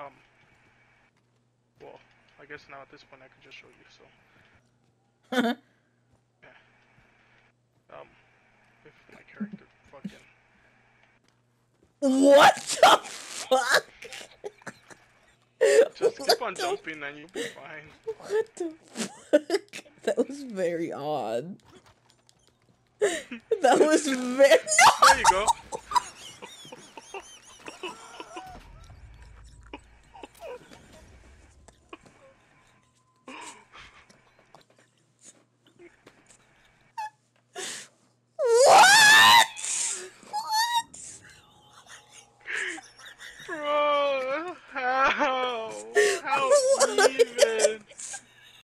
Um. Well, I guess now at this point I could just show you. So. yeah. Um. If my character fucking. what the fuck? Just What keep on the- jumping and you'll be fine. What the fuck? That was very odd. That was very. There you go. Hallelujah.